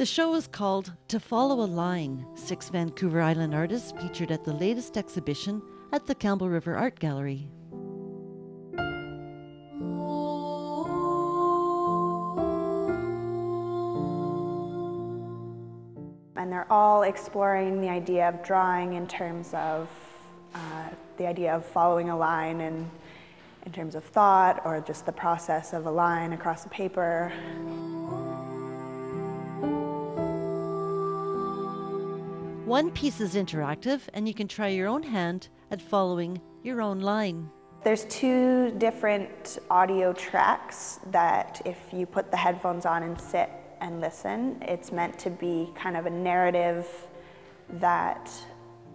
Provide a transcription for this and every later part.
The show is called To Follow a Line. Six Vancouver Island artists featured at the latest exhibition at the Campbell River Art Gallery. And they're all exploring the idea of drawing in terms of uh, the idea of following a line and in terms of thought or just the process of a line across the paper. One piece is interactive, and you can try your own hand at following your own line. There's two different audio tracks that if you put the headphones on and sit and listen, it's meant to be kind of a narrative that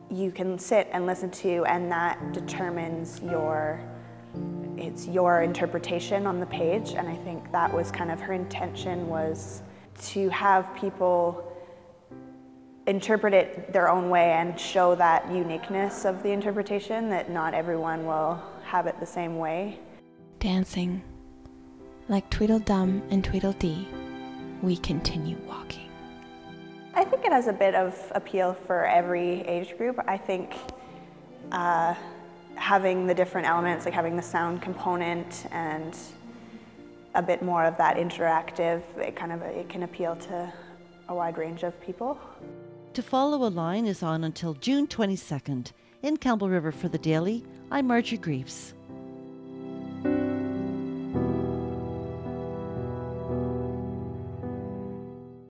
you can sit and listen to and that determines your it's your interpretation on the page and I think that was kind of her intention was to have people interpret it their own way and show that uniqueness of the interpretation that not everyone will have it the same way. Dancing. Like Tweedledum and Tweedledee, we continue walking. I think it has a bit of appeal for every age group. I think uh, having the different elements, like having the sound component and a bit more of that interactive, it kind of it can appeal to a wide range of people. To Follow a Line is on until June 22nd. In Campbell River for the Daily, I'm Marjorie Greaves.